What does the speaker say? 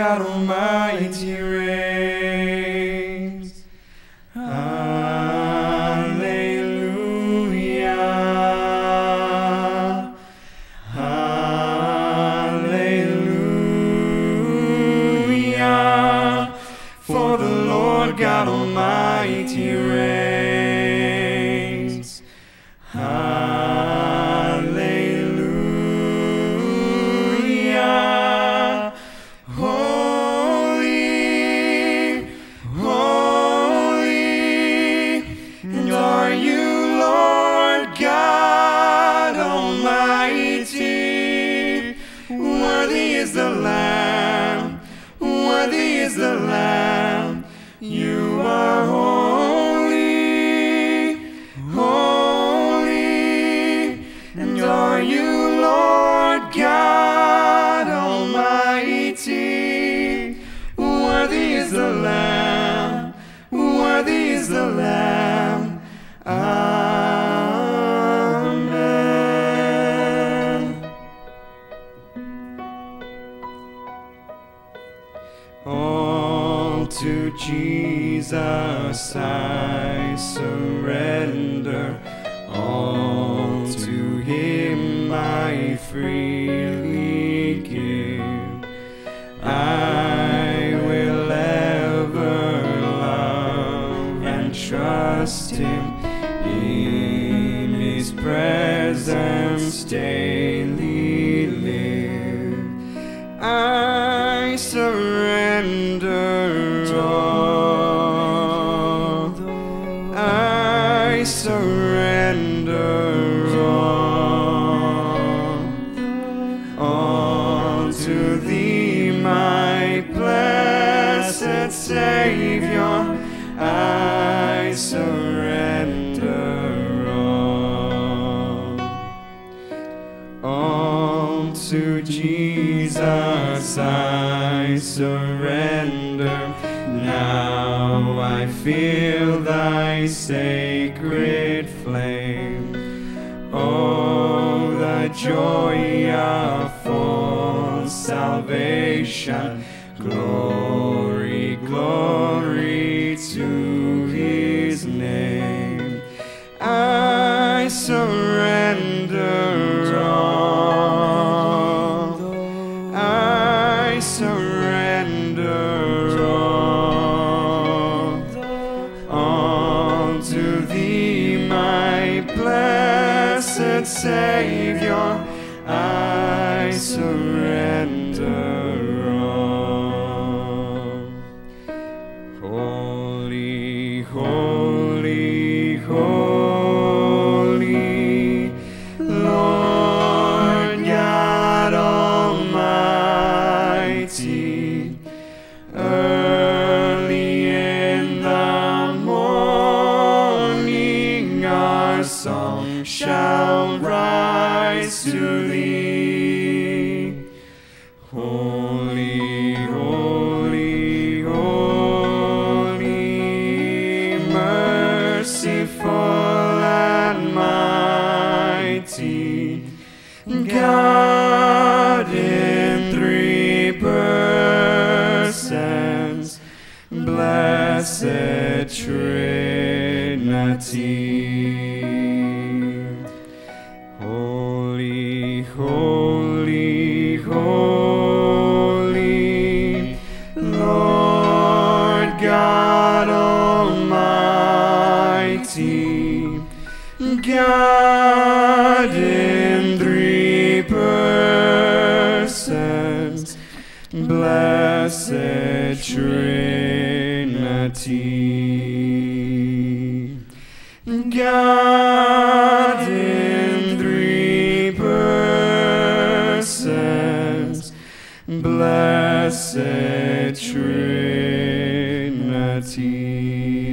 God Almighty reigns. Hallelujah. Hallelujah. For the Lord God Almighty reigns. The Lamb, worthy is the Lamb. You are Jesus I surrender. All to Him I freely give. I will ever love and trust Him in His presence daily Savior. I surrender all. All to Jesus I surrender. Now I feel thy sacred flame. Oh, the joy of full salvation. Glory, glory to his name. I surrender all. I surrender all. All to thee, my blessed Savior. I surrender shall rise to thee. Holy, God Almighty, God in three persons, blessed Trinity. God in three persons, blessed Trinity eternity.